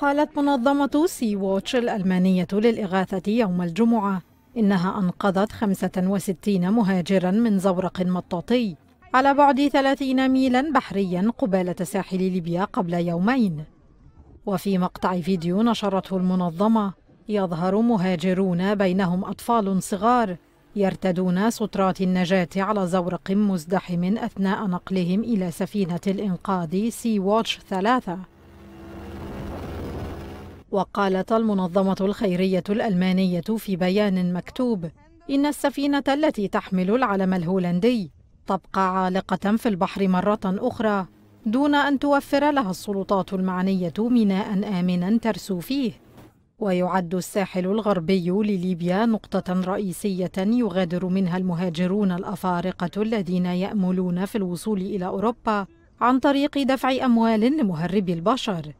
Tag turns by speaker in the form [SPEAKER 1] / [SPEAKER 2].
[SPEAKER 1] قالت منظمة سي ووتش الألمانية للإغاثة يوم الجمعة إنها أنقذت 65 مهاجرا من زورق مطاطي على بعد 30 ميلا بحريا قبالة ساحل ليبيا قبل يومين. وفي مقطع فيديو نشرته المنظمة يظهر مهاجرون بينهم أطفال صغار يرتدون سترات النجاة على زورق مزدحم أثناء نقلهم إلى سفينة الإنقاذ سي واتش ثلاثة. وقالت المنظمة الخيرية الألمانية في بيان مكتوب إن السفينة التي تحمل العلم الهولندي تبقى عالقة في البحر مرة أخرى دون أن توفر لها السلطات المعنية ميناء آمنا ترسو فيه. ويعد الساحل الغربي لليبيا نقطة رئيسية يغادر منها المهاجرون الأفارقة الذين يأملون في الوصول إلى أوروبا عن طريق دفع أموال لمهربي البشر.